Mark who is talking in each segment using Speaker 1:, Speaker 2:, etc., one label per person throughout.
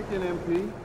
Speaker 1: Taken, MP.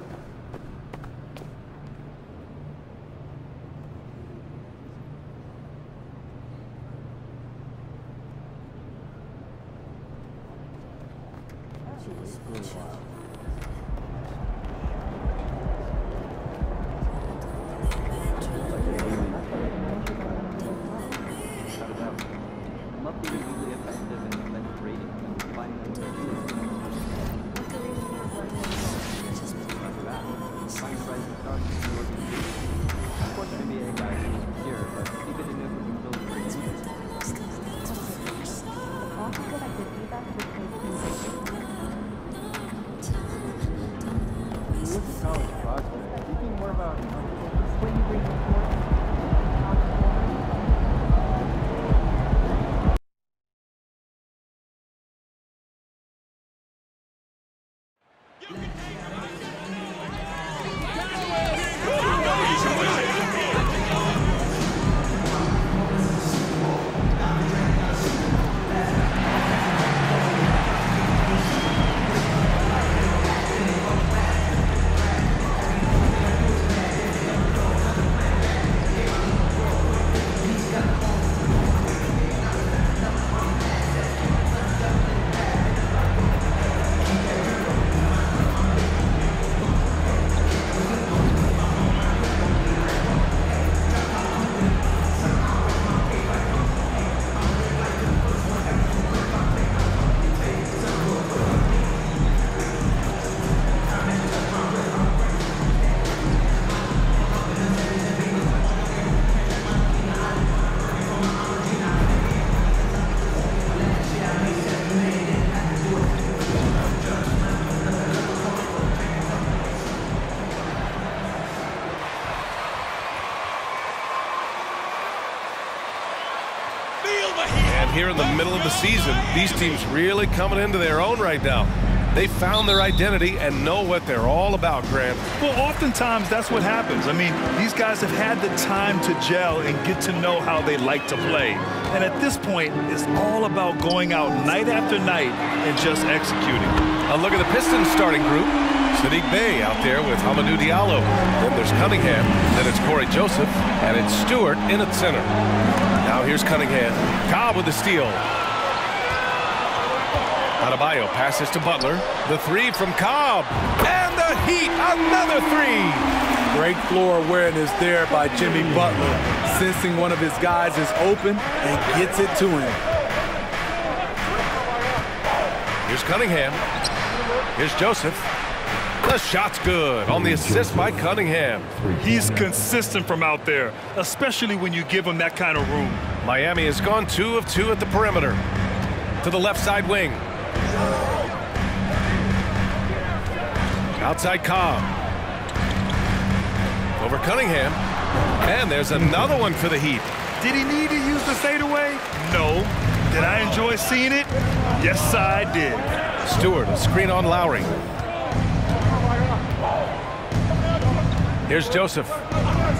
Speaker 2: Here in
Speaker 3: the middle of the season, these teams really coming into their own right now. They found their identity and know what they're all about, Grant.
Speaker 4: Well, oftentimes that's what happens. I mean, these guys have had the time to gel and get to know how they like to play. And at this point, it's all about going out night after night and just executing.
Speaker 3: A look at the Pistons starting group. Saddiq Bey out there with Hamidou Diallo. Then there's Cunningham. Then it's Cory Joseph. And it's Stewart in at center. Now here's Cunningham. Cobb with the steal. Adebayo passes to Butler. The three from Cobb. And the Heat, another three.
Speaker 5: Great floor awareness there by Jimmy Butler, sensing one of his guys is open and gets it to him.
Speaker 3: Here's Cunningham. Here's Joseph. The shot's good on the assist by Cunningham.
Speaker 4: He's consistent from out there, especially when you give him that kind of room.
Speaker 3: Miami has gone two of two at the perimeter. To the left side wing. Outside Cobb. Over Cunningham. And there's another one for the Heat.
Speaker 4: Did he need to use the fadeaway? No. Did I enjoy seeing it? Yes, I did.
Speaker 3: Stewart, a screen on Lowry. Here's Joseph.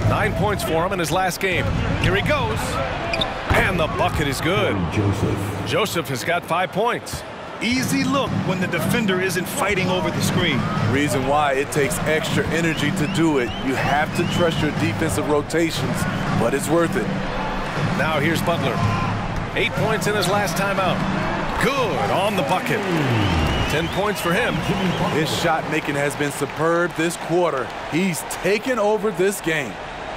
Speaker 3: Nine points for him in his last game. Here he goes. And the bucket is good.
Speaker 6: Joseph.
Speaker 3: Joseph has got five points.
Speaker 4: Easy look when the defender isn't fighting over the screen.
Speaker 5: Reason why it takes extra energy to do it. You have to trust your defensive rotations, but it's worth it.
Speaker 3: Now here's Butler. Eight points in his last timeout. Good on the bucket. Ten points for him.
Speaker 5: His shot making has been superb this quarter. He's taken over this game.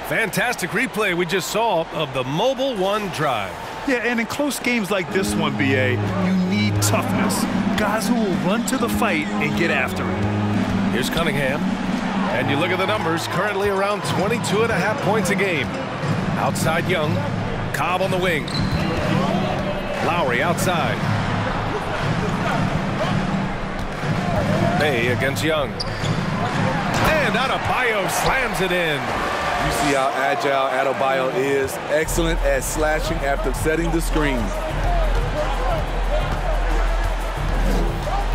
Speaker 3: Fantastic replay we just saw of the Mobile One drive.
Speaker 4: Yeah, and in close games like this one, BA, you need toughness. Guys who will run to the fight and get after it.
Speaker 3: Here's Cunningham. And you look at the numbers, currently around 22 and a half points a game. Outside Young. Cobb on the wing. Lowry outside. Bey against Young. And Adebayo slams it in.
Speaker 5: You see how agile Adebayo is. Excellent at slashing after setting the screen.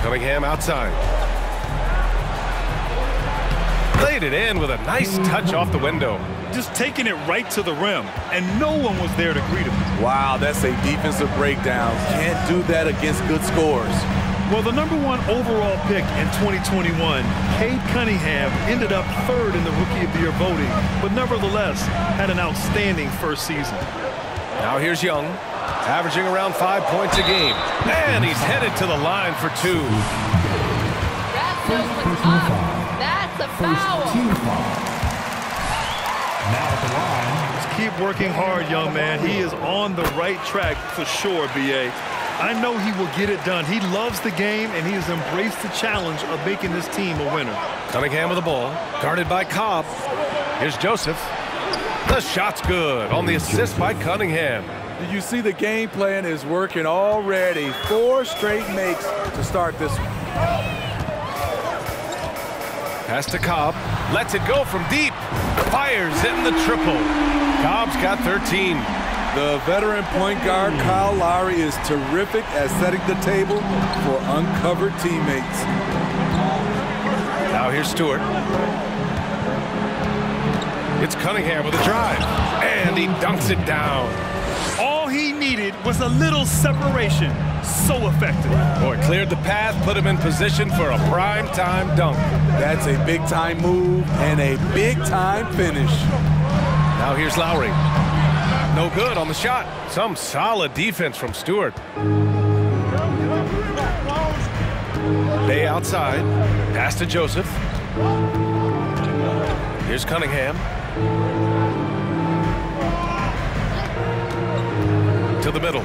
Speaker 3: Cunningham outside. Laid it in with a nice touch off the window.
Speaker 4: Just taking it right to the rim, and no one was there to greet him.
Speaker 5: Wow, that's a defensive breakdown. Can't do that against good scores.
Speaker 4: Well, the number one overall pick in 2021, Cade Cunningham, ended up third in the Rookie of the Year voting, but nevertheless had an outstanding first season.
Speaker 3: Now here's Young, averaging around five points a game. And he's headed to the line for two.
Speaker 6: That feels what's up. That's a foul.
Speaker 7: Foul. Now at the line,
Speaker 4: Just keep working hard, young man. He is on the right track for sure, B.A. I know he will get it done. He loves the game, and he has embraced the challenge of making this team a winner.
Speaker 3: Cunningham with the ball, guarded by Cobb. Here's Joseph. The shot's good on the assist by Cunningham.
Speaker 5: Did you see the game plan is working already? Four straight makes to start this one.
Speaker 3: Pass to Cobb. Lets it go from deep. Fires in the triple. Cobb's got 13.
Speaker 5: The veteran point guard Kyle Lowry is terrific at setting the table for uncovered teammates.
Speaker 3: Now here's Stewart. It's Cunningham with a drive. And he dunks it down.
Speaker 4: All he needed was a little separation. So effective.
Speaker 3: Boy, cleared the path, put him in position for a prime time dunk.
Speaker 5: That's a big time move and a big time finish.
Speaker 3: Now here's Lowry. No good on the shot. Some solid defense from Stewart. Bey outside. Pass to Joseph. Here's Cunningham. To the middle.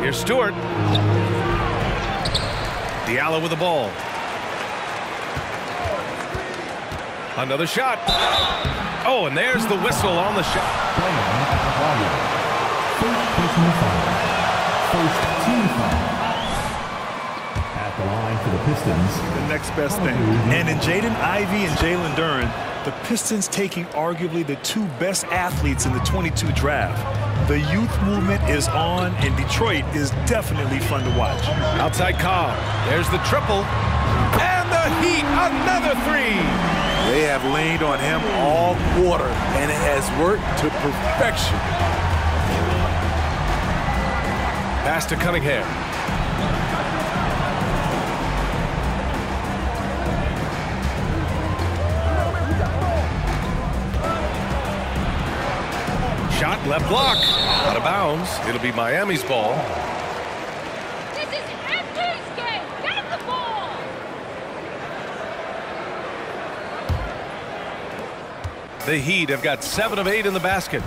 Speaker 3: Here's Stewart. Diallo with the ball. Another shot. Oh, and there's the whistle on the shot.
Speaker 7: first personal foul. First team foul. At the line for the Pistons,
Speaker 4: The next best thing. And in Jaden Ivey and Jalen Duren, the Pistons taking arguably the two best athletes in the 22 draft. The youth movement is on, and Detroit is definitely fun to watch.
Speaker 3: Outside Cobb. There's the triple. And the Heat, another three.
Speaker 5: They have leaned on him all quarter, and it has worked to perfection.
Speaker 3: Pass to Cunningham. Shot left block. Out of bounds. It'll be Miami's ball.
Speaker 6: This is MJ's game. Get him the ball.
Speaker 3: The Heat have got seven of eight in the basket.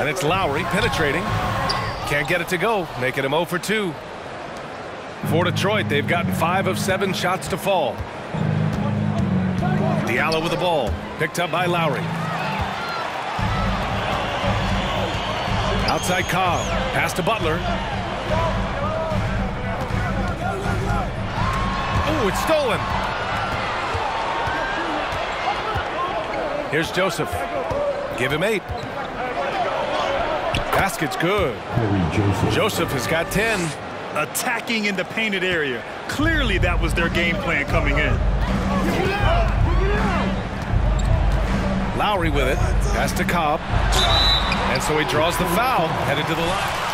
Speaker 3: And it's Lowry penetrating. Can't get it to go, making him 0 for 2. For Detroit, they've gotten five of seven shots to fall. Diallo with the ball, picked up by Lowry. Outside Cobb, pass to Butler. Oh, it's stolen. Here's Joseph. Give him eight. Basket's good.
Speaker 7: Joseph.
Speaker 3: Joseph has got 10.
Speaker 4: Attacking in the painted area. Clearly, that was their game plan coming in.
Speaker 3: Lowry with it. Pass to Cobb. And so he draws the foul, headed to the line.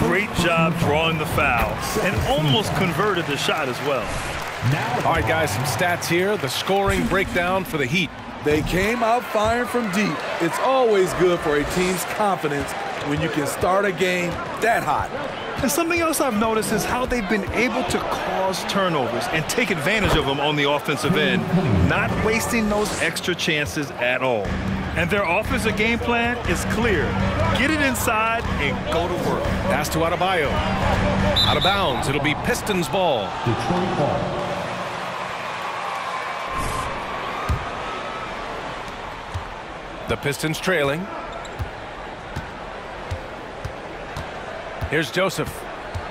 Speaker 4: Great job drawing the foul and almost converted the shot as well.
Speaker 7: Now
Speaker 3: All right, guys, some stats here. The scoring breakdown for the Heat.
Speaker 5: They came out firing from deep. It's always good for a team's confidence when you can start a game that hot.
Speaker 4: And something else I've noticed is how they've been able to cause turnovers and take advantage of them on the offensive end, not wasting those extra chances at all. And their offensive game plan is clear. Get it inside and go to work.
Speaker 3: Pass to Adebayo. Out of bounds. It'll be Pistons ball.
Speaker 7: Detroit ball.
Speaker 3: The Pistons trailing. Here's Joseph.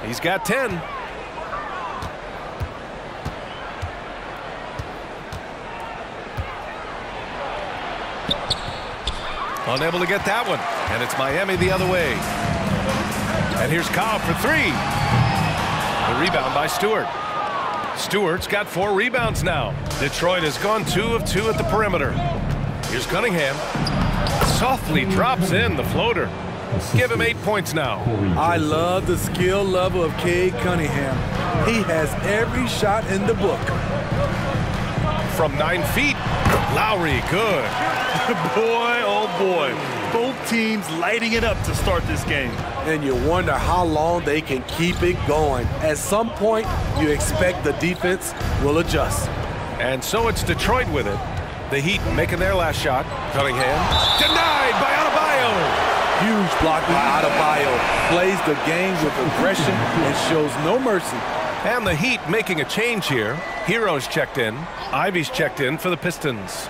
Speaker 3: He's got 10. Unable to get that one. And it's Miami the other way. And here's Cobb for three. The rebound by Stewart. Stewart's got four rebounds now. Detroit has gone two of two at the perimeter. Here's Cunningham. Softly drops in the floater. Give him eight points now.
Speaker 5: I love the skill level of Cade Cunningham. He has every shot in the book.
Speaker 3: From nine feet, Lowry, good.
Speaker 4: boy, oh boy. Both teams lighting it up to start this game.
Speaker 5: And you wonder how long they can keep it going. At some point, you expect the defense will adjust.
Speaker 3: And so it's Detroit with it. The Heat making their last shot. Cunningham denied by Adebayo.
Speaker 5: Huge block by Adebayo. Plays the game with aggression and shows no mercy.
Speaker 3: And the Heat making a change here. Herro's checked in. Ivey's checked in for the Pistons.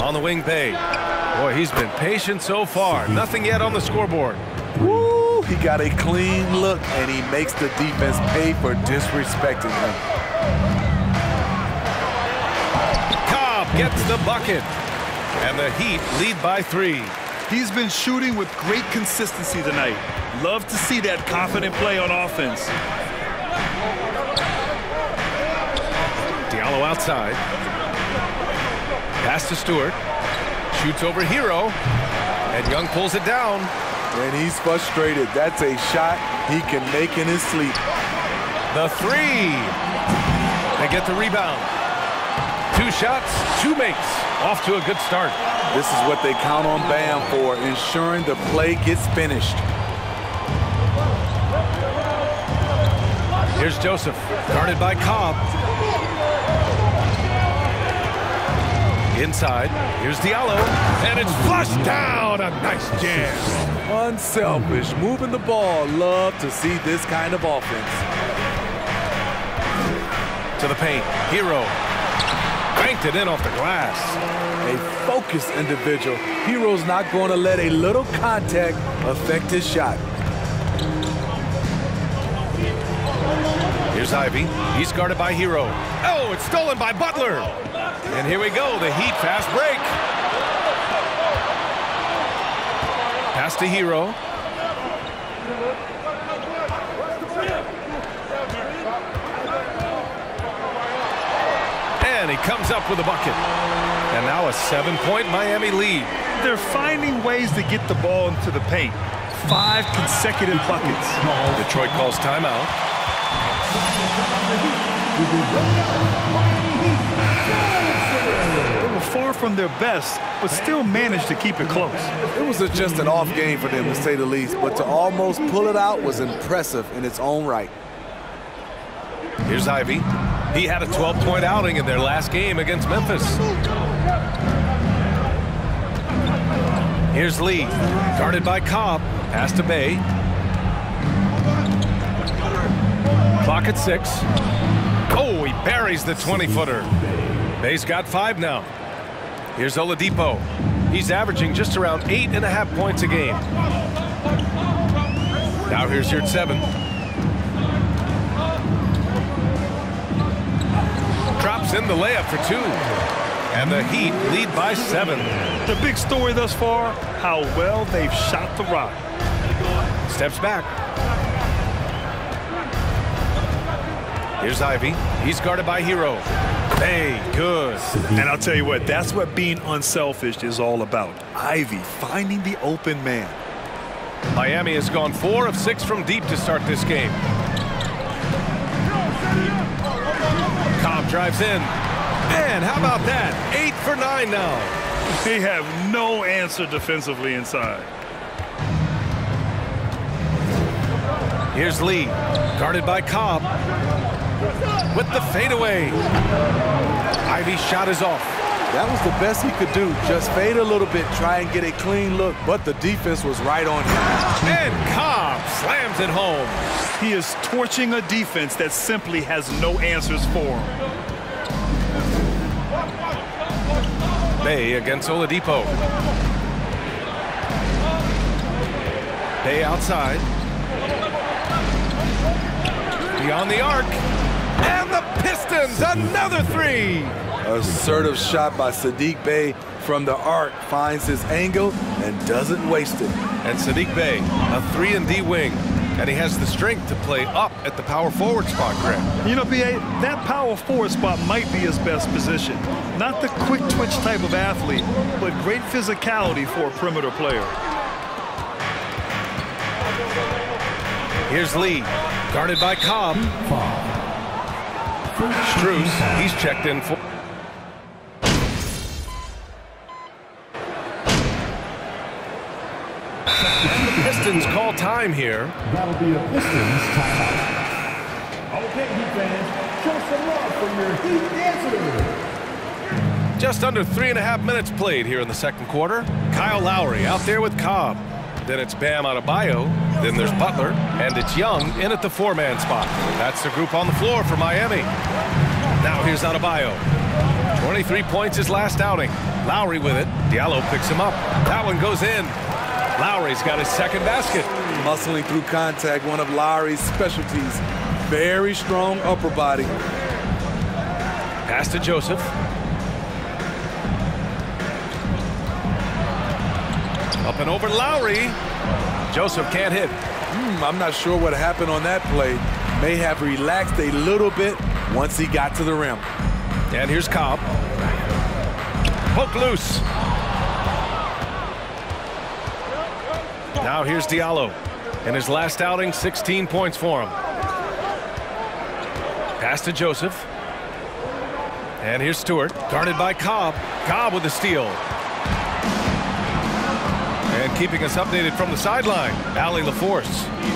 Speaker 3: On the wing, Bey. Boy, he's been patient so far. Nothing yet on the scoreboard.
Speaker 5: Woo! He got a clean look, and he makes the defense pay for disrespecting him.
Speaker 3: Cobb gets the bucket. And the Heat lead by three.
Speaker 4: He's been shooting with great consistency tonight. Love to see that confident play on offense.
Speaker 3: Diallo outside. Pass to Stewart. Shoots over Herro. And Young pulls it down.
Speaker 5: And he's frustrated. That's a shot he can make in his sleep.
Speaker 3: The three. They get the rebound. Two shots, two makes. Off to a good start.
Speaker 5: This is what they count on Bam for, ensuring the play gets finished.
Speaker 3: Here's Joseph, guarded by Cobb. Inside, here's Diallo, and it's flushed down. A nice jam.
Speaker 5: Unselfish, moving the ball. Love to see this kind of offense.
Speaker 3: To the paint, Herro. Banked it in off the glass.
Speaker 5: A focused individual. Herro's not going to let a little contact affect his shot.
Speaker 3: Here's Ivey. He's guarded by Herro. Oh, it's stolen by Butler. And here we go, the Heat fast break. Pass to Herro. And he comes up with a bucket. And now a seven-point Miami lead.
Speaker 4: They're finding ways to get the ball into the paint. Five consecutive buckets.
Speaker 3: Detroit calls timeout.
Speaker 4: They were far from their best, but still managed to keep it close.
Speaker 5: It was just an off game for them, to say the least, but to almost pull it out was impressive in its own right.
Speaker 3: Here's Ivey. He had a 12-point outing in their last game against Memphis. Here's Lee, guarded by Cobb. Pass to Bey. Clock at six. Oh, he buries the 20-footer. Bey's got five now. Here's Oladipo. He's averaging just around eight and a half points a game. Now here's your seven. In the layup for two. And the Heat lead by seven.
Speaker 4: The big story thus far, how well they've shot the rock.
Speaker 3: Steps back. Here's Ivey. He's guarded by Herro. Hey, good.
Speaker 4: And I'll tell you what, that's what being unselfish is all about. Ivey finding the open man.
Speaker 3: Miami has gone four of six from deep to start this game. Drives in. And how about that? Eight for nine now.
Speaker 4: They have no answer defensively inside.
Speaker 3: Here's Lee, guarded by Cobb. With the fadeaway. Ivey's shot is off.
Speaker 5: That was the best he could do. Just fade a little bit, try and get a clean look, but the defense was right on him.
Speaker 3: And Cobb slams it home.
Speaker 4: He is torching a defense that simply has no answers for him.
Speaker 3: Bey against Oladipo. Bey outside. Beyond the arc. And the Pistons, another three.
Speaker 5: Assertive shot by Saddiq Bey from the arc finds his angle and doesn't waste it.
Speaker 3: And Saddiq Bey, a 3 and D wing. And he has the strength to play up at the power forward spot, Greg.
Speaker 4: You know, B.A., that power forward spot might be his best position. Not the quick twitch type of athlete, but great physicality for a perimeter player.
Speaker 3: Here's Lee, guarded by Cobb. Strus, he's checked in for. Pistons call time here.
Speaker 7: That'll be a Pistons timeout. Okay, Heat fans, show some love for your Heat dancer.
Speaker 3: Just under three and a half minutes played here in the second quarter. Kyle Lowry out there with Cobb. Then it's Bam Adebayo. Then there's Butler. And it's Young in at the four-man spot. That's the group on the floor for Miami. Now here's Adebayo. 23 points his last outing. Lowry with it. Diallo picks him up. That one goes in. Lowry's got his second basket.
Speaker 5: Muscling through contact, one of Lowry's specialties. Very strong upper body.
Speaker 3: Pass to Joseph. Up and over Lowry. Joseph can't hit.
Speaker 5: Hmm, I'm not sure what happened on that play. May have relaxed a little bit once he got to the rim.
Speaker 3: And here's Cobb. Poke loose. Now here's Diallo. In his last outing, 16 points for him. Pass to Joseph. And here's Stewart, guarded by Cobb. Cobb with the steal. And keeping us updated from the sideline, Allie LaForce.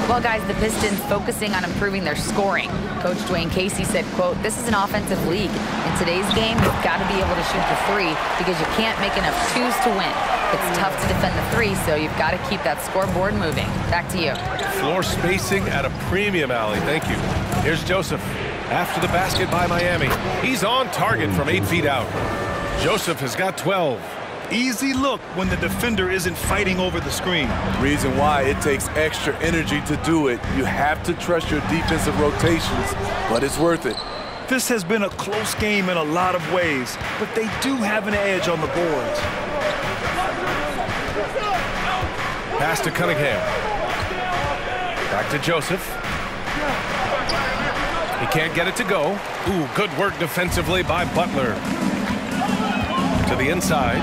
Speaker 8: Well, guys, the Pistons focusing on improving their scoring. Coach Dwane Casey said, quote, this is an offensive league. In today's game, you've got to be able to shoot the three because you can't make enough twos to win. It's tough to defend the three, so you've got to keep that scoreboard moving. Back to you.
Speaker 3: Floor spacing at a premium, Allie. Thank you. Here's Joseph. After the basket by Miami. He's on target from eight feet out. Joseph has got 12.
Speaker 4: Easy look when the defender isn't fighting over the screen.
Speaker 5: Reason why it takes extra energy to do it. You have to trust your defensive rotations, but it's worth it.
Speaker 4: This has been a close game in a lot of ways, but they do have an edge on the boards.
Speaker 3: Pass to Cunningham. Back to Joseph. He can't get it to go. Ooh, good work defensively by Butler. To the inside.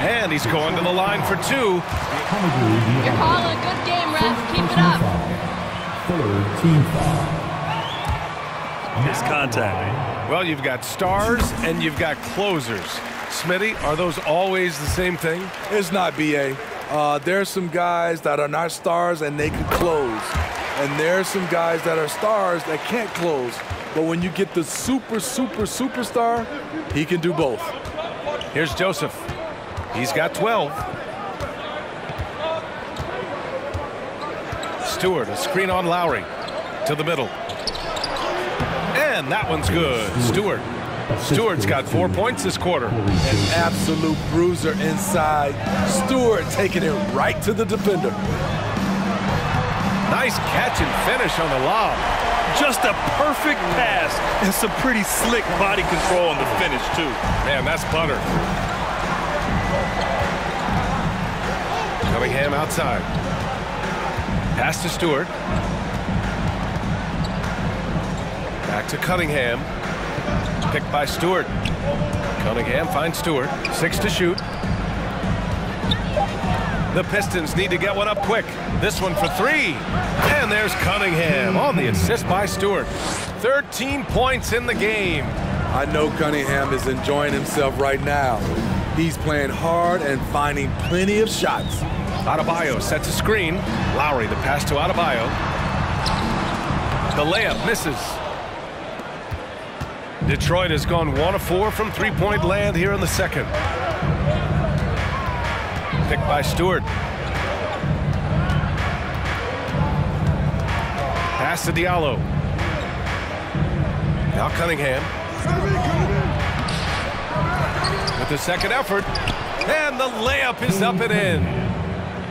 Speaker 3: And he's going to the line for two.
Speaker 6: You're calling. Good game, ref. Keep it up.
Speaker 7: Third team foul.
Speaker 4: Missed contact.
Speaker 3: Well, you've got stars and you've got closers. Smitty, are those always the same thing?
Speaker 5: It's not BA. Uh, there's some guys that are not stars and they can close. And there's some guys that are stars that can't close. But when you get the super, super, superstar, he can do both.
Speaker 3: Here's Joseph. He's got 12. Stewart, a screen on Lowry. To the middle. And that one's good. Stewart. Stewart's got four points this quarter.
Speaker 5: An absolute bruiser inside. Stewart taking it right to the defender.
Speaker 3: Nice catch and finish on the lob.
Speaker 4: Just a perfect pass and some pretty slick body control on the finish, too.
Speaker 3: Man, that's butter. Cunningham outside. Pass to Stewart. Back to Cunningham. Picked by Stewart. Cunningham finds Stewart. Six to shoot. The Pistons need to get one up quick. This one for three. And there's Cunningham on the assist by Stewart. 13 points in the game.
Speaker 5: I know Cunningham is enjoying himself right now. He's playing hard and finding plenty of shots.
Speaker 3: Adebayo sets a screen. Lowry, the pass to Adebayo. The layup misses. Detroit has gone one of four from three-point land here in the second. Picked by Stewart. Pass to Diallo. Now Cunningham. With the second effort. And the layup is up and in.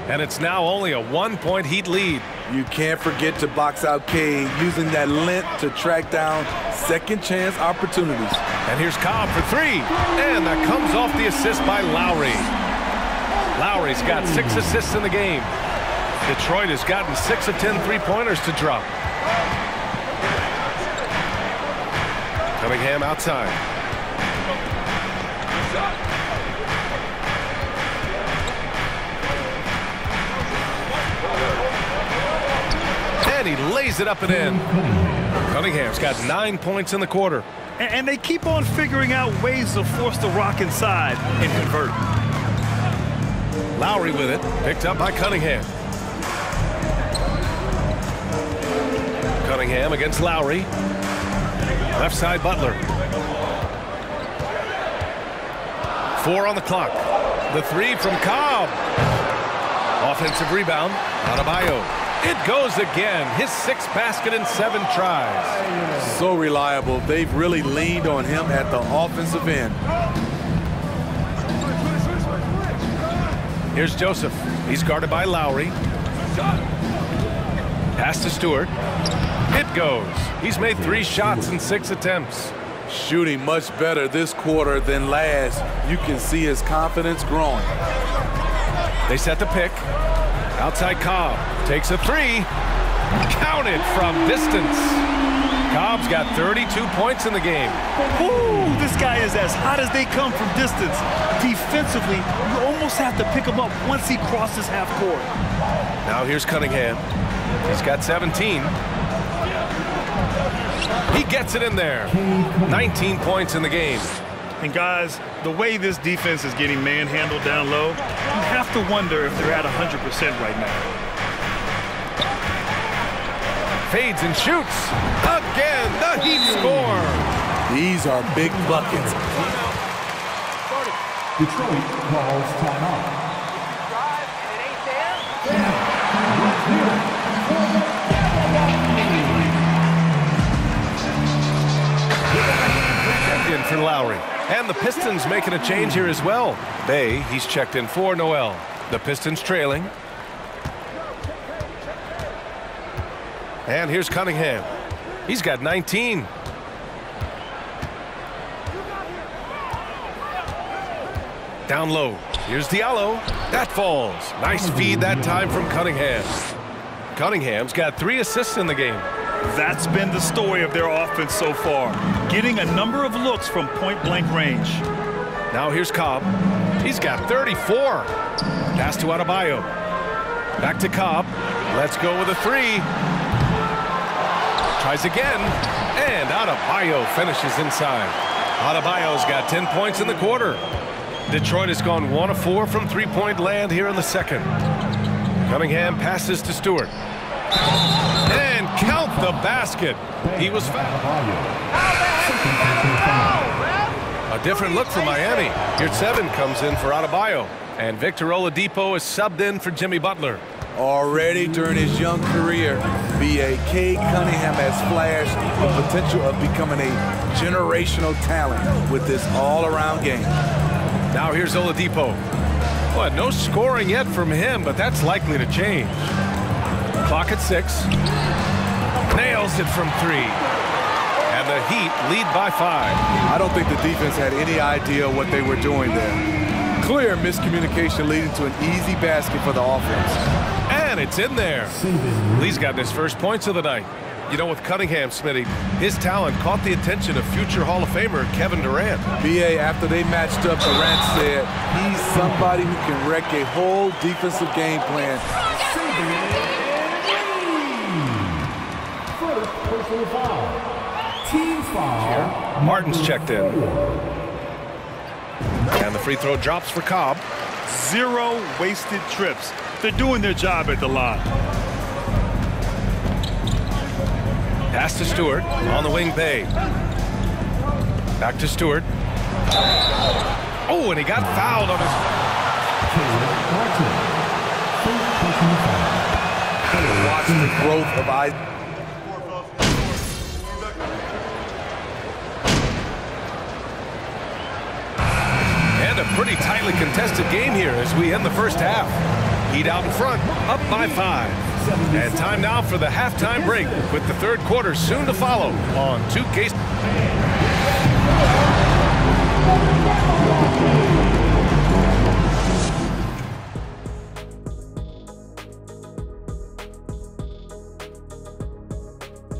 Speaker 3: And it's now only a one-point Heat lead.
Speaker 5: You can't forget to box out Cade using that length to track down second chance opportunities.
Speaker 3: And here's Cobb for three. And that comes off the assist by Lowry. Lowry's got six assists in the game. Detroit has gotten 6 of 10 three-pointers to drop. Cunningham outside. And he lays it up and in. Cunningham's got nine points in the quarter.
Speaker 4: And, and they keep on figuring out ways to force the rock inside and convert.
Speaker 3: Lowry with it, picked up by Cunningham. Cunningham against Lowry. Left side Butler. Four on the clock. The three from Cobb. Offensive rebound. Adebayo. It goes again. His sixth basket in seven tries.
Speaker 5: So reliable. They've really leaned on him at the offensive end.
Speaker 3: Here's Joseph. He's guarded by Lowry. Pass to Stewart. It goes. He's made three shots in six attempts.
Speaker 5: Shooting much better this quarter than last. You can see his confidence growing.
Speaker 3: They set the pick. Outside Cobb. Takes a three. Counted from distance. Cobb's got 32 points in the game.
Speaker 4: Ooh, this guy is as hot as they come from distance. Defensively, you almost have to pick him up once he crosses half court.
Speaker 3: Now here's Cunningham. He's got 17. He gets it in there. 19 points in the game.
Speaker 4: And guys, the way this defense is getting manhandled down low, you have to wonder if they're at 100% right now.
Speaker 3: Fades and shoots. Again, the Heat score.
Speaker 5: These are big buckets.
Speaker 7: Detroit calls timeout.
Speaker 3: In for Lowry. And the Pistons making a change here as well. Bey, he's checked in for Noel. The Pistons trailing. And here's Cunningham. He's got 19. Down low. Here's Diallo. That falls. Nice feed that time from Cunningham. Cunningham's got three assists in the game.
Speaker 4: That's been the story of their offense so far, getting a number of looks from point-blank range.
Speaker 3: Now here's Cobb. He's got 34. Pass to Adebayo. Back to Cobb. Let's go with a three. Tries again. And Adebayo finishes inside. Adebayo's got 10 points in the quarter. Detroit has gone one of four from three-point land here in the second. Cunningham passes to Stewart. And the basket. He was fouled. A different look for Miami. Here seven comes in for Adebayo. And Victor Oladipo is subbed in for Jimmy Butler.
Speaker 5: Already during his young career, B.A.K. Cunningham has flashed the potential of becoming a generational talent with this all-around game.
Speaker 3: Now here's Oladipo. Well, no scoring yet from him, but that's likely to change. Clock at six. Nails it from three. And the Heat lead by five.
Speaker 5: I don't think the defense had any idea what they were doing there. Clear miscommunication leading to an easy basket for the offense.
Speaker 3: And it's in there. Lee's got his first points of the night. You know, with Cunningham, Smitty, his talent caught the attention of future Hall of Famer Kevin Durant.
Speaker 5: BA, after they matched up, Durant said he's somebody who can wreck a whole defensive game plan.
Speaker 7: First personal foul. Team foul.
Speaker 3: Martin's checked in. And the free throw drops for Cobb.
Speaker 4: Zero wasted trips. They're doing their job at the line.
Speaker 3: Pass to Stewart on the wing Bey. Back to Stewart. Oh, and he got fouled on his.
Speaker 7: Caleb Martin. First personal foul.
Speaker 5: Watch the growth of I.
Speaker 3: a pretty tightly contested game here as we end the first half. Heat out in front, up by five. And time now for the halftime break with the third quarter soon to follow on 2K.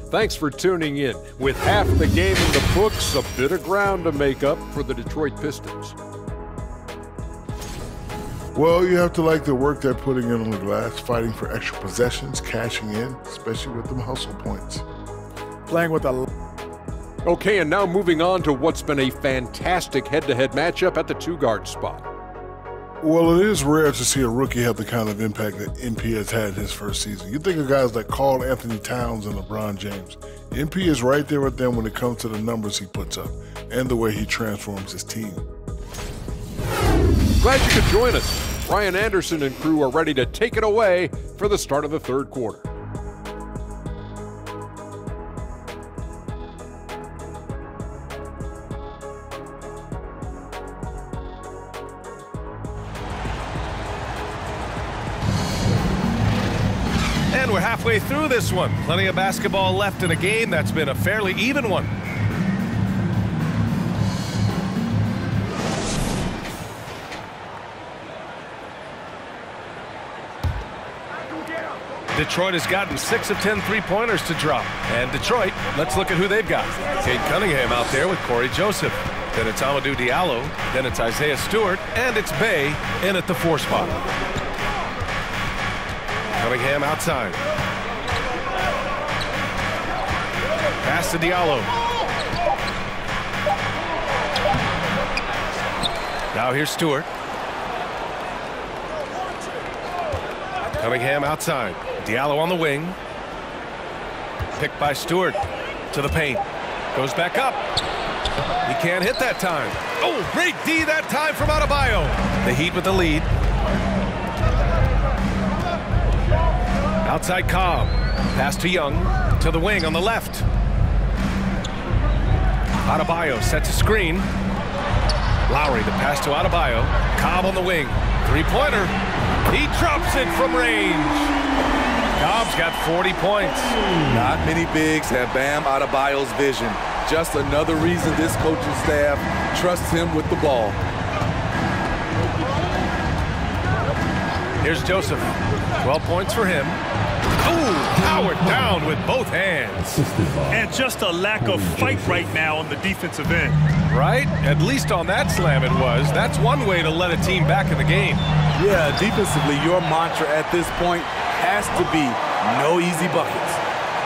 Speaker 9: Thanks for tuning in. With half the game in the books, a bit of ground to make up for the Detroit Pistons.
Speaker 10: Well, you have to like the work they're putting in on the glass, fighting for extra possessions, cashing in, especially with them hustle points.
Speaker 5: Playing with a
Speaker 9: Okay, and now moving on to what's been a fantastic head to head matchup at the two guard spot.
Speaker 10: Well, it is rare to see a rookie have the kind of impact that MP has had in his first season. You think of guys like Karl-Anthony Towns and LeBron James. MP is right there with them when it comes to the numbers he puts up and the way he transforms his team.
Speaker 9: Glad you could join us. Ryan Anderson and crew are ready to take it away for the start of the third quarter.
Speaker 3: And we're halfway through this one. Plenty of basketball left in a game that's been a fairly even one. Detroit has gotten 6 of 10 three-pointers to drop. And Detroit, let's look at who they've got. Cade Cunningham out there with Cory Joseph. Then it's Hamidou Diallo. Then it's Isaiah Stewart. And it's Bey in at the four spot. Cunningham outside. Pass to Diallo. Now here's Stewart. Cunningham outside. Diallo on the wing. Picked by Stewart to the paint. Goes back up. He can't hit that time. Oh, great D that time from Adebayo. The Heat with the lead. Outside Cobb. Pass to Young. To the wing on the left. Adebayo sets a screen. Lowry, the pass to Adebayo. Cobb on the wing. Three-pointer. He drops it from range. Cobb's got 40 points.
Speaker 5: Not many bigs have Bam Adebayo's vision. Just another reason this coaching staff trusts him with the ball.
Speaker 3: Here's Joseph. 12 points for him. Ooh, powered down with both hands.
Speaker 4: And just a lack of fight right now on the defensive end.
Speaker 3: Right? At least on that slam it was. That's one way to let a team back in the game.
Speaker 5: Yeah, defensively, your mantra at this point has to be no easy buckets.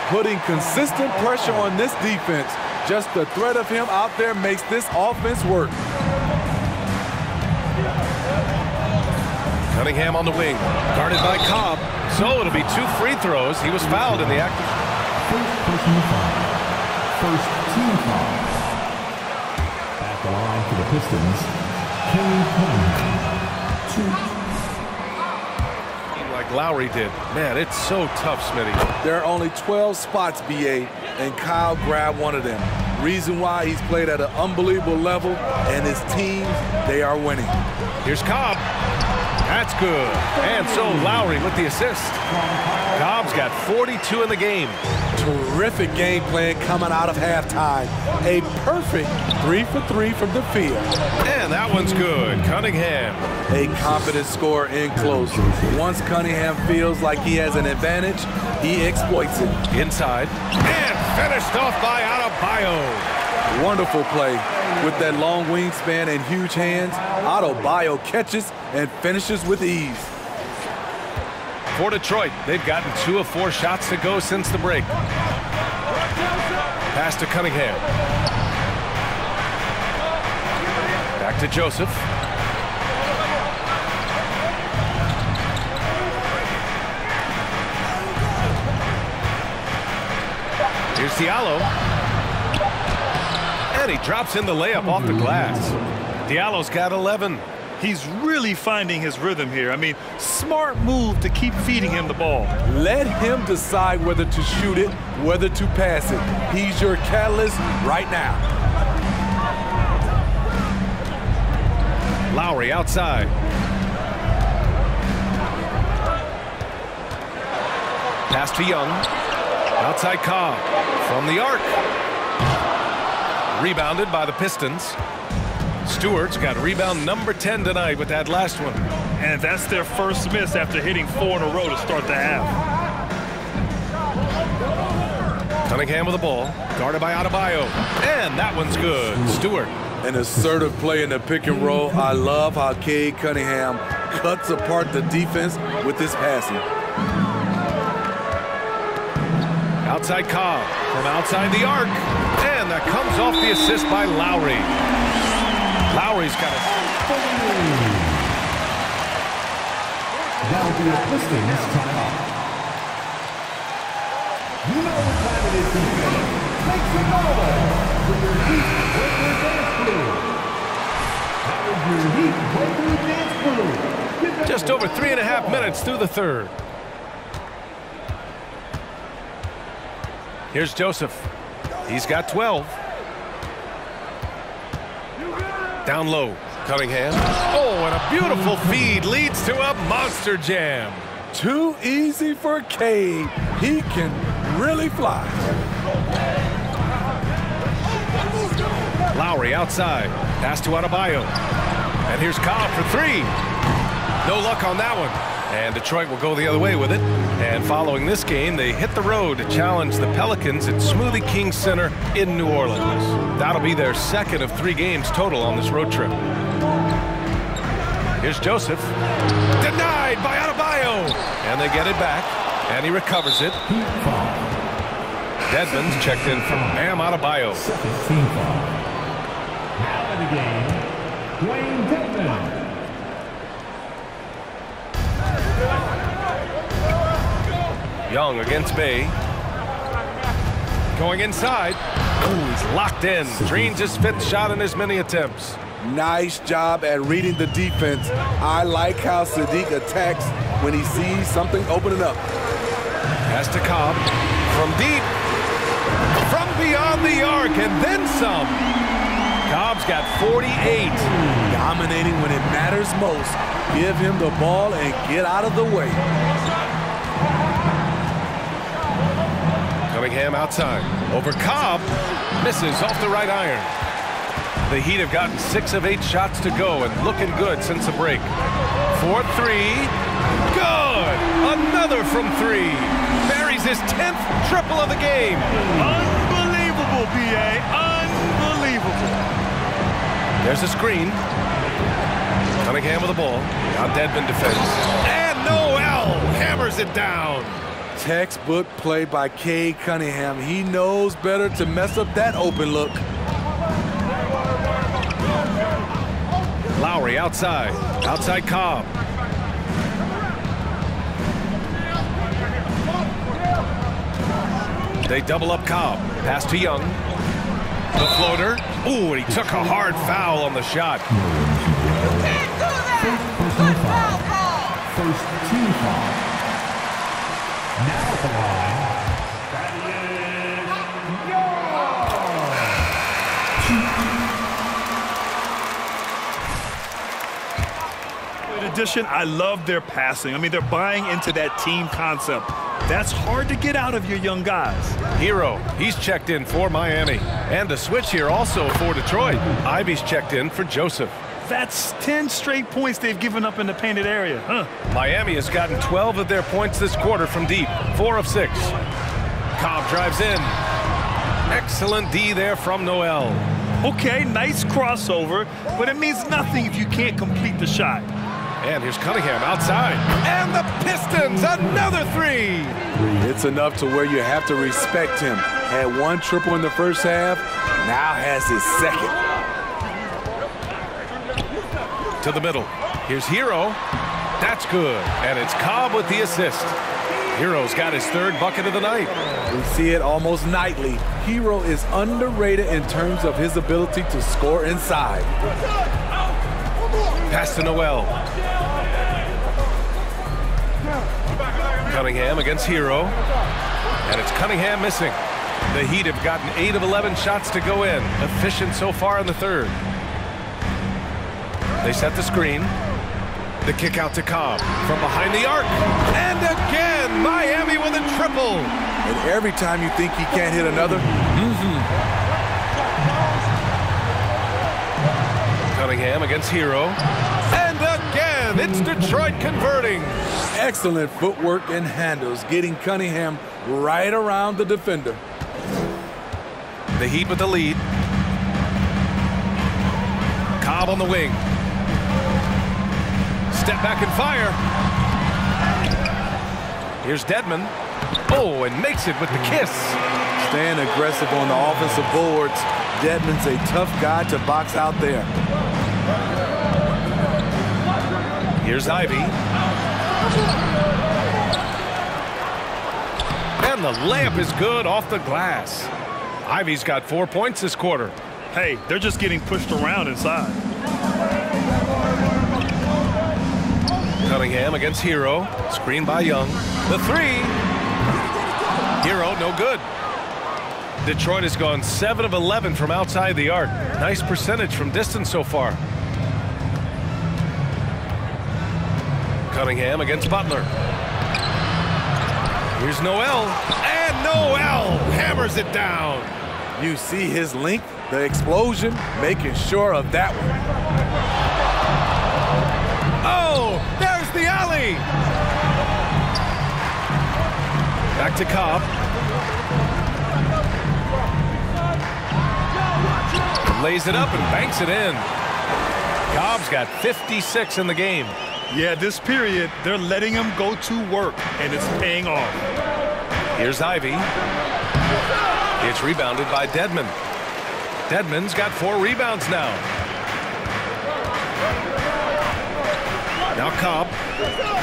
Speaker 5: Putting consistent pressure on this defense, just the threat of him out there makes this offense work.
Speaker 3: Cunningham on the wing, guarded by Cobb. So it'll be two free throws. He was fouled in the act.
Speaker 7: First personal foul. First team foul. At the line for the Pistons, Cade Cunningham. Two.
Speaker 3: Lowry did. Man, it's so tough, Smitty.
Speaker 5: There are only 12 spots, BA, and Kyle grabbed one of them. Reason why he's played at an unbelievable level, and his teams, they are winning.
Speaker 3: Here's Cobb. That's good. And so Lowry with the assist. Cobb's got 42 in the game.
Speaker 5: Terrific game plan coming out of halftime. A perfect three for three from the field.
Speaker 3: And that one's good. Cunningham.
Speaker 5: A confident score in close. Once Cunningham feels like he has an advantage, he exploits it.
Speaker 3: Inside. And finished off by Adebayo.
Speaker 5: Wonderful play. With that long wingspan and huge hands, Adebayo catches and finishes with ease.
Speaker 3: For Detroit, they've gotten two of four shots to go since the break. Pass to Cunningham. Back to Joseph. Here's Diallo. And he drops in the layup off the glass. Diallo's got 11.
Speaker 4: He's really finding his rhythm here. I mean, smart move to keep feeding him the ball.
Speaker 5: Let him decide whether to shoot it, whether to pass it. He's your catalyst right now.
Speaker 3: Lowry outside. Pass to Young. Outside Cobb. From the arc. Rebounded by the Pistons. Stewart's got rebound number 10 tonight with that last one.
Speaker 4: And that's their first miss after hitting four in a row to start the half.
Speaker 3: Cunningham with the ball. Guarded by Adebayo. And that one's good. Stewart.
Speaker 5: An assertive play in the pick and roll. I love how Cade Cunningham cuts apart the defense with his passing.
Speaker 3: Outside Cobb from outside the arc. That comes off the assist by Lowry. Lowry's got it.
Speaker 7: That'll be a Pistons timeout. You know what time it is. Make some noise for your Heat Breaker Dance Crew. That is your Heat Breaker Dance Crew.
Speaker 3: Just over three and a half minutes through the third. Here's Joseph. He's got 12. Down low. Cunningham. Oh, and a beautiful feed leads to a monster jam.
Speaker 5: Too easy for Cade. He can really fly.
Speaker 3: Lowry outside. Pass to Adebayo. And here's Cobb for three. No luck on that one. And Detroit will go the other way with it. And following this game, they hit the road to challenge the Pelicans at Smoothie King Center in New Orleans. That'll be their second of three games total on this road trip. Here's Joseph. Denied by Adebayo. And they get it back. And he recovers it. Dedmon's checked in from Bam Adebayo.
Speaker 7: Second team the game, Dwayne
Speaker 3: Young against Bey. Going inside. Ooh, he's locked in. Dreams his fifth shot in as many attempts.
Speaker 5: Nice job at reading the defense. I like how Saddiq attacks when he sees something opening up.
Speaker 3: Has to Cobb. From deep. From beyond the arc and then some. Cobb's got 48.
Speaker 5: Dominating when it matters most. Give him the ball and get out of the way.
Speaker 3: Cunningham outside. Over Cobb. Misses off the right iron. The Heat have gotten six of eight shots to go and looking good since the break. Four three. Good. Another from three. Buries his 10th triple of the game.
Speaker 4: Unbelievable, B.A. Unbelievable.
Speaker 3: There's a screen. Cunningham with the ball. Now Dedmon defends. And Noel hammers it down.
Speaker 5: Textbook play by Cade Cunningham. He knows better to mess up that open look.
Speaker 3: Lowry outside. Outside Cobb. They double up Cobb. Pass to Young. The floater. Ooh, and he took a hard foul on the shot.
Speaker 7: Personal foul. First team foul. Now at the line,
Speaker 4: In addition, I love their passing. I mean, they're buying into that team concept. That's hard to get out of your young guys.
Speaker 3: Herro, he's checked in for Miami. And the switch here also for Detroit. Ivey's checked in for Joseph.
Speaker 4: That's 10 straight points they've given up in the painted area. Huh.
Speaker 3: Miami has gotten 12 of their points this quarter from deep. Four of six. Cobb drives in. Excellent D there from Noel.
Speaker 4: Okay, nice crossover, but it means nothing if you can't complete the shot.
Speaker 3: And here's Cunningham outside. And the Pistons, another three.
Speaker 5: It's enough to where you have to respect him. Had one triple in the first half, now has his second.
Speaker 3: To the middle. Here's Herro. That's good. And it's Cobb with the assist. Herro's got his third bucket of the night.
Speaker 5: We see it almost nightly. Herro is underrated in terms of his ability to score inside.
Speaker 3: Pass to Noel. Cunningham against Herro. And it's Cunningham missing. The Heat have gotten 8 of 11 shots to go in. Efficient so far in the third. They set the screen. The kick out to Cobb from behind the arc. And again, Miami with a triple.
Speaker 5: And every time you think he can't hit another, mm-hmm.
Speaker 3: Cunningham against Herro. And again, it's Detroit converting.
Speaker 5: excellent footwork and handles, getting Cunningham right around the defender.
Speaker 3: The Heat with the lead. Cobb on the wing. Step back and fire. Here's Dedmon. Oh, and makes it with the kiss.
Speaker 5: Staying aggressive on the offensive boards. Dedmon's a tough guy to box out there.
Speaker 3: Here's Ivey. And the layup is good off the glass. Ivey's got four points this quarter.
Speaker 4: Hey, they're just getting pushed around inside.
Speaker 3: Cunningham against Herro. Screen by Young. The three. Herro, no good. Detroit has gone 7 of 11 from outside the arc. Nice percentage from distance so far. Cunningham against Butler. Here's Noel. And Noel hammers it down.
Speaker 5: You see his length, the explosion, making sure of that one.
Speaker 3: Alley. Back to Cobb. Lays it up and banks it in. Cobb's got 56 in the game.
Speaker 4: Yeah, this period, they're letting him go to work, and it's paying off.
Speaker 3: Here's Ivey. It's rebounded by Dedmon. Dedmon's got four rebounds now. Now Cobb.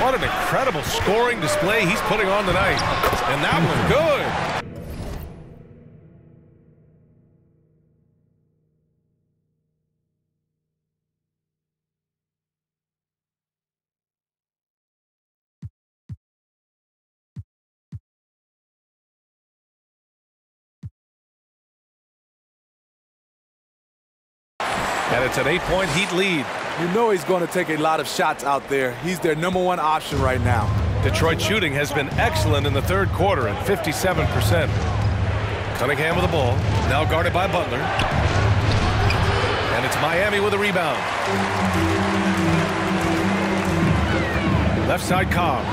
Speaker 3: What an incredible scoring display he's putting on tonight. And that one good. And it's an eight-point Heat lead.
Speaker 5: You know he's going to take a lot of shots out there. He's their number one option right now.
Speaker 3: Detroit shooting has been excellent in the third quarter at 57%. Cunningham with the ball, now guarded by Butler. And it's Miami with a rebound. Left side Cobb.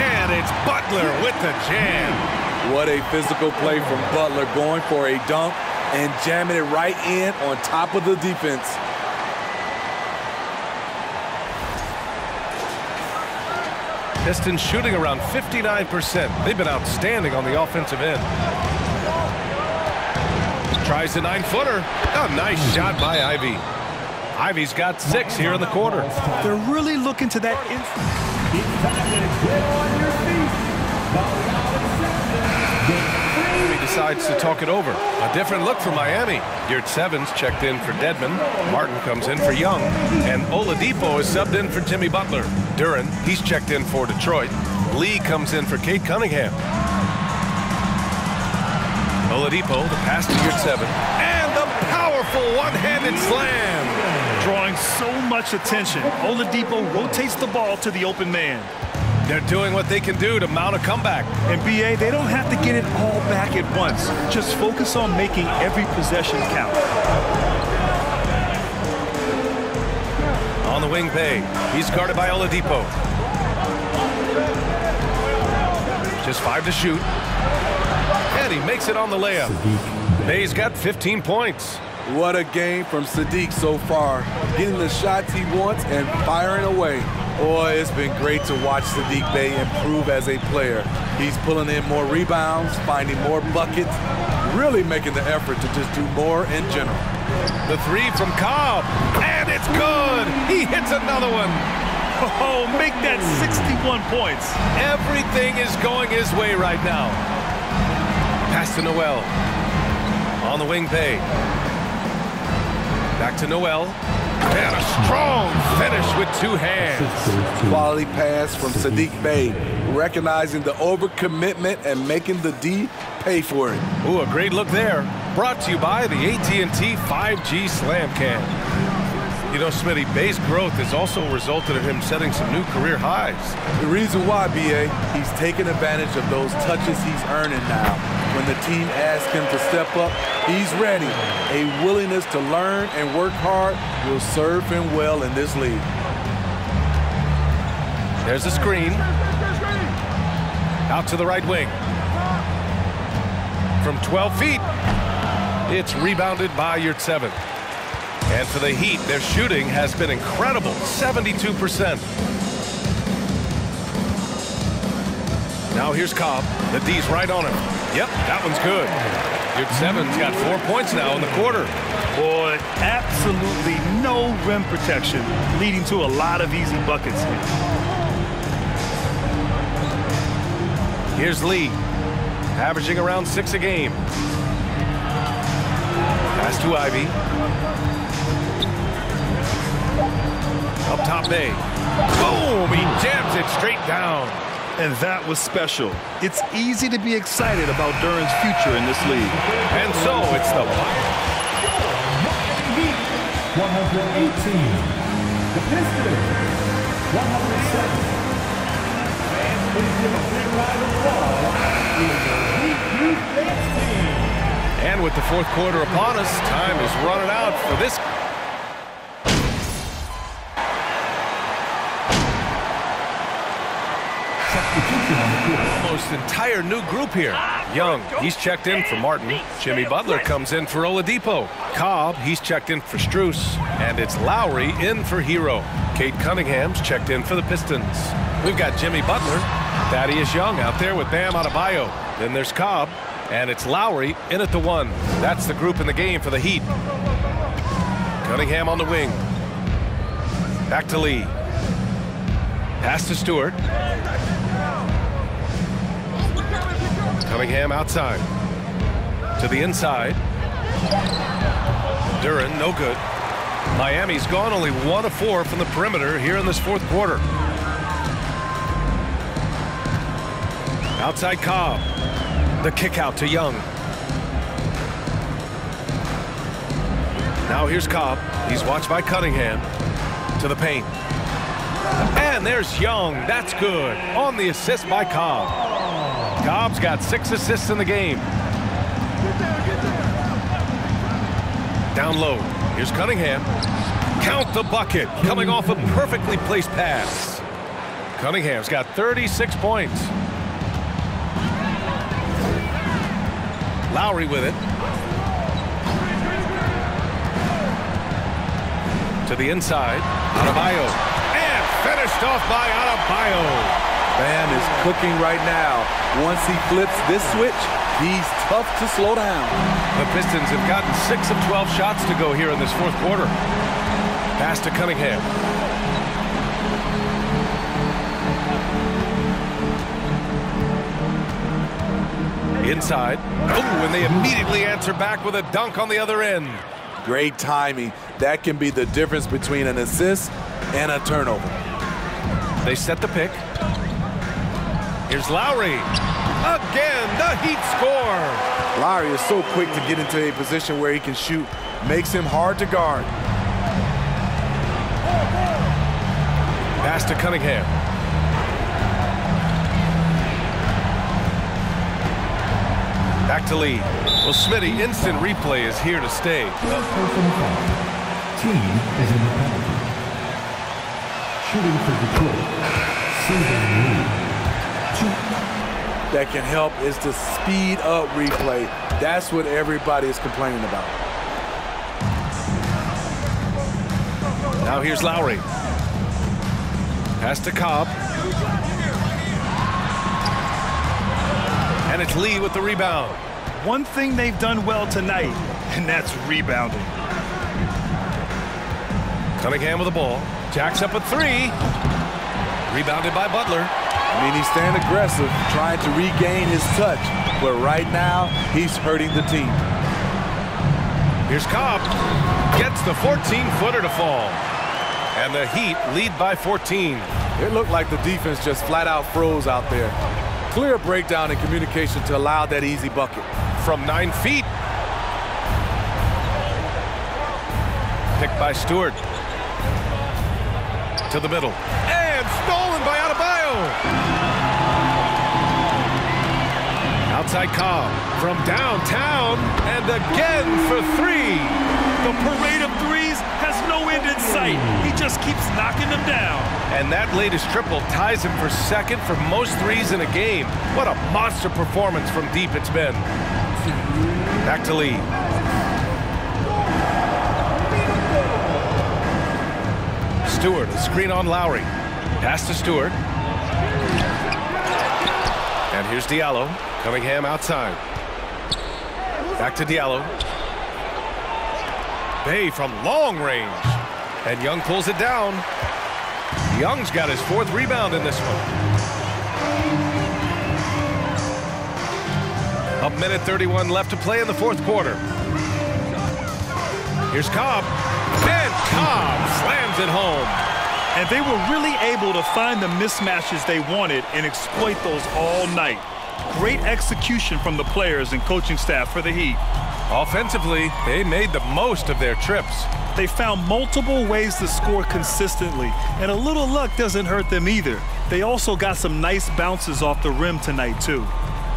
Speaker 3: And it's Butler with the jam.
Speaker 5: What a physical play from Butler going for a dunk and jamming it right in on top of the defense.
Speaker 3: Pistons shooting around 59%. They've been outstanding on the offensive end. Tries the nine-footer. A nice shot by Ivey. Ivey's got six here in the quarter.
Speaker 4: They're really looking to that.
Speaker 3: Decides to talk it over. A different look for Miami. Yurtseven's checked in for Dedmon. Martin comes in for Young. And Oladipo is subbed in for Jimmy Butler. Duren, he's checked in for Detroit. Lee comes in for Cade Cunningham. Oladipo, the pass to Yurtseven. And the powerful one-handed slam.
Speaker 4: Drawing so much attention. Oladipo rotates the ball to the open man.
Speaker 3: They're doing what they can do to mount a comeback.
Speaker 4: And BA, they don't have to get it all back at once. Just focus on making every possession count.
Speaker 3: On the wing Bey, he's guarded by Oladipo. Just five to shoot. And he makes it on the layup. Bey's got 15 points.
Speaker 5: What a game from Saddiq so far. Getting the shots he wants and firing away. Boy, it's been great to watch Saddiq Bey improve as a player. He's pulling in more rebounds, finding more buckets, really making the effort to just do more in general.
Speaker 3: The three from Cobb, and it's good. He hits another one.
Speaker 4: Oh, make that 61 points.
Speaker 3: Everything is going his way right now. Pass to Noel. On the wing Bey. Back to Noel. And a strong finish with two hands.
Speaker 5: Quality pass from Saddiq Bey, recognizing the overcommitment and making the D pay for it.
Speaker 3: Ooh, a great look there. Brought to you by the AT&T 5G Slam Cam. You know, Smitty, Bey's growth has also resulted in him setting some new career highs.
Speaker 5: The reason why, BA, he's taking advantage of those touches he's earning now. When the team asks him to step up, he's ready. A willingness to learn and work hard will serve him well in this league.
Speaker 3: There's a screen. Out to the right wing. From 12 feet. It's rebounded by Yurtseven. And for the Heat, their shooting has been incredible, 72%. Now here's Cobb. The D's right on him. Yep, that one's good. Yurtseven's got four points now in the quarter.
Speaker 4: Boy, absolutely no rim protection, leading to a lot of easy buckets.
Speaker 3: Here's Lee, averaging around six a game. Pass to Ivy. Up top Bey. Boom! He jams it straight down.
Speaker 4: And that was special. It's easy to be excited about Duren's future in this league.
Speaker 3: And so it's the
Speaker 7: 118. The Pistons, 107. Please give a big round of applause to the Heat Youth Dance Team.
Speaker 3: And with the fourth quarter upon us, time is running out for this. Almost entire new group here. Young, he's checked in for Martin. Jimmy Butler comes in for Oladipo. Cobb, he's checked in for Strus. And it's Lowry in for Herro. Cade Cunningham's checked in for the Pistons. We've got Jimmy Butler, Thaddeus Young out there with Bam Adebayo. Then there's Cobb, and it's Lowry in at the one. That's the group in the game for the Heat. Cunningham on the wing. Back to Lee. Pass to Stewart. Cunningham outside. To the inside. Duren, no good. Miami's gone only one of four from the perimeter here in this fourth quarter. Outside Cobb. The kick out to Young. Now here's Cobb. He's watched by Cunningham. To the paint. And there's Young. That's good. On the assist by Cobb. Cobb's got six assists in the game. Down low. Here's Cunningham. Count the bucket. Coming off a perfectly placed pass. Cunningham's got 36 points. Lowry with it. To the inside. Adebayo. And finished off by Adebayo.
Speaker 5: Bam is cooking right now. Once he flips this switch, he's tough to slow down.
Speaker 3: The Pistons have gotten 6 of 12 shots to go here in this fourth quarter. Pass to Cunningham. Inside. Oh, and they immediately answer back with a dunk on the other end.
Speaker 5: Great timing. That can be the difference between an assist and a turnover.
Speaker 3: They set the pick. Here's Lowry. Again, the Heat score.
Speaker 5: Lowry is so quick to get into a position where he can shoot. Makes him hard to guard.
Speaker 3: Pass to Cunningham. Back to Lee. Well, Smitty, instant replay is here to stay.
Speaker 7: Team is in the penalty. Shooting for Detroit. Saben Lee. Two.
Speaker 5: That can help is to speed up replay. That's what everybody is complaining about.
Speaker 3: Now here's Lowry. Pass to Cobb. And it's Lee with the rebound.
Speaker 4: One thing they've done well tonight, and that's rebounding.
Speaker 3: Cunningham with the ball. Jacks up a three. Rebounded by Butler.
Speaker 5: I mean, he's staying aggressive, trying to regain his touch. But right now, he's hurting the team.
Speaker 3: Here's Cobb. Gets the 14-footer to fall. And the Heat lead by 14.
Speaker 5: It looked like the defense just flat out froze out there. Clear breakdown in communication to allow that easy bucket.
Speaker 3: From nine feet. Picked by Stewart. To the middle. Outside Cobb from downtown, and again for three.
Speaker 4: The parade of threes has no end in sight. He just keeps knocking them down.
Speaker 3: And that latest triple ties him for second for most threes in a game. What a monster performance from deep it's been. Back to Lee. Stewart, a screen on Lowry. Pass to Stewart. And here's Diallo. Cunningham outside. Back to Diallo. Bey from long range. And Young pulls it down. Young's got his fourth rebound in this one. A minute 31 left to play in the fourth quarter. Here's Cobb. And Cobb slams it home.
Speaker 4: And they were really able to find the mismatches they wanted and exploit those all night. Great execution from the players and coaching staff for the Heat.
Speaker 3: Offensively, they made the most of their trips.
Speaker 4: They found multiple ways to score consistently, and a little luck doesn't hurt them either. They also got some nice bounces off the rim tonight, too.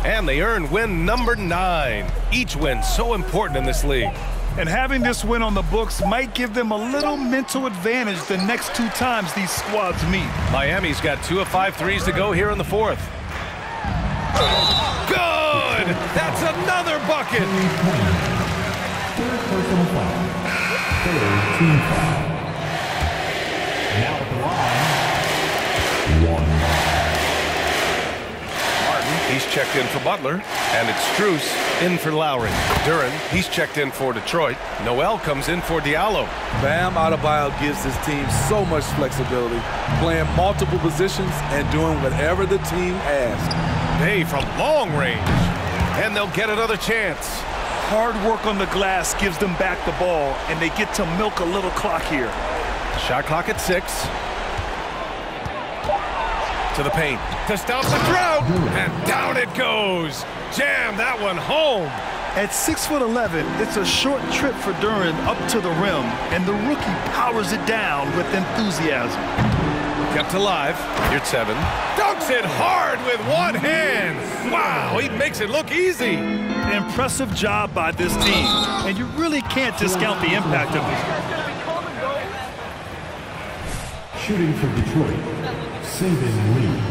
Speaker 3: And they earned win number nine. Each win so important in this league.
Speaker 4: And having this win on the books might give them a little mental advantage the next two times these squads meet.
Speaker 3: Miami's got two of five threes to go here in the fourth. Good! That's another bucket! He's checked in for Butler. And it's Strus in for Lowry. Duren, he's checked in for Detroit. Noel comes in for Diallo.
Speaker 5: Bam Adebayo gives his team so much flexibility, playing multiple positions and doing whatever the team asks.
Speaker 3: Bey from long range. And they'll get another chance.
Speaker 4: Hard work on the glass gives them back the ball, and they get to milk a little clock here.
Speaker 3: Shot clock at six. To the paint. To stop the drought. And down it goes. Jam that one home.
Speaker 4: At 6 foot 11, it's a short trip for Duren up to the rim, and the rookie powers it down with enthusiasm.
Speaker 3: Kept alive. Here's seven. Dunks it hard with one hand. Wow, he makes it look easy.
Speaker 4: Impressive job by this team, and you really can't discount the impact of it.
Speaker 7: Shooting for Detroit, Saben Lee.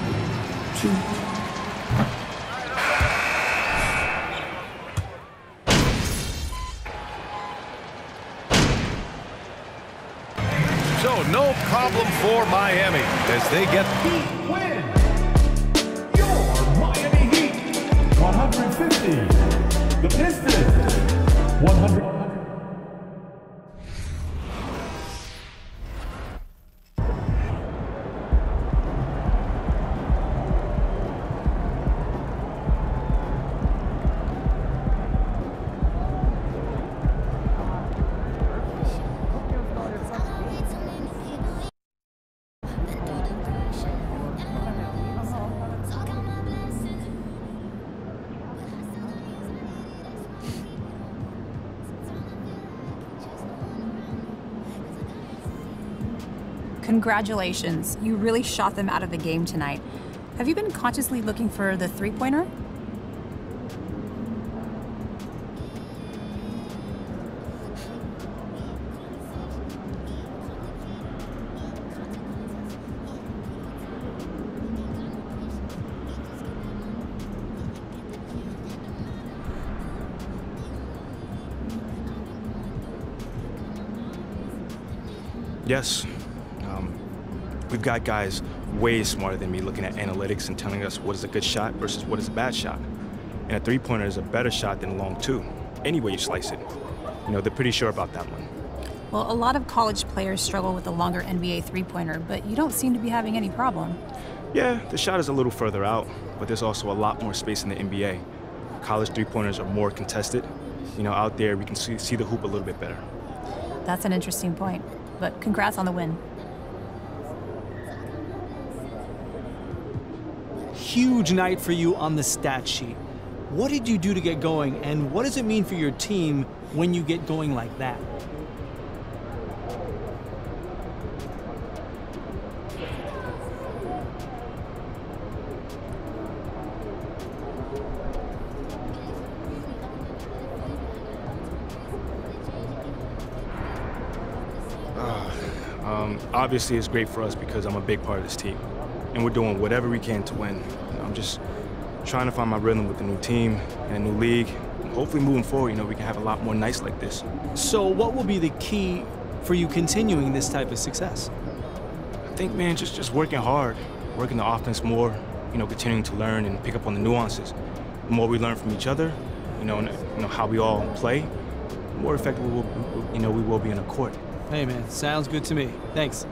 Speaker 7: Two.
Speaker 3: So no problem for Miami as they get
Speaker 7: the win. Your Miami Heat. 150. The Pistons. 100.
Speaker 11: Congratulations. You really shot them out of the game tonight. Have you been consciously looking for the three pointer?
Speaker 12: Yes. We've got guys way smarter than me looking at analytics and telling us what is a good shot versus what is a bad shot. And a three-pointer is a better shot than a long two, any way you slice it. You know, they're pretty sure about that one.
Speaker 11: Well, a lot of college players struggle with the longer NBA three pointer, but you don't seem to be having any problem.
Speaker 12: Yeah, the shot is a little further out, but there's also a lot more space in the NBA. College three-pointers are more contested. You know, out there we can see, see the hoop a little bit better.
Speaker 11: That's an interesting point, but congrats on the win.
Speaker 13: Huge night for you on the stat sheet. What did you do to get going, and what does it mean for your team when you get going like that?
Speaker 12: Um, obviously, it's great for us because I'm a big part of this team, and we're doing whatever we can to win. I'm just trying to find my rhythm with the new team and a new league. Hopefully, moving forward, you know, we can have a lot more nights like this.
Speaker 13: So, what will be the key for you continuing this type of success?
Speaker 12: I think, man, just just working hard, working the offense more, you know, continuing to learn and pick up on the nuances. The more we learn from each other, you know, and, you know how we all play, the more effective we will, you know, we will be in a court.
Speaker 13: Hey, man, sounds good to me. Thanks.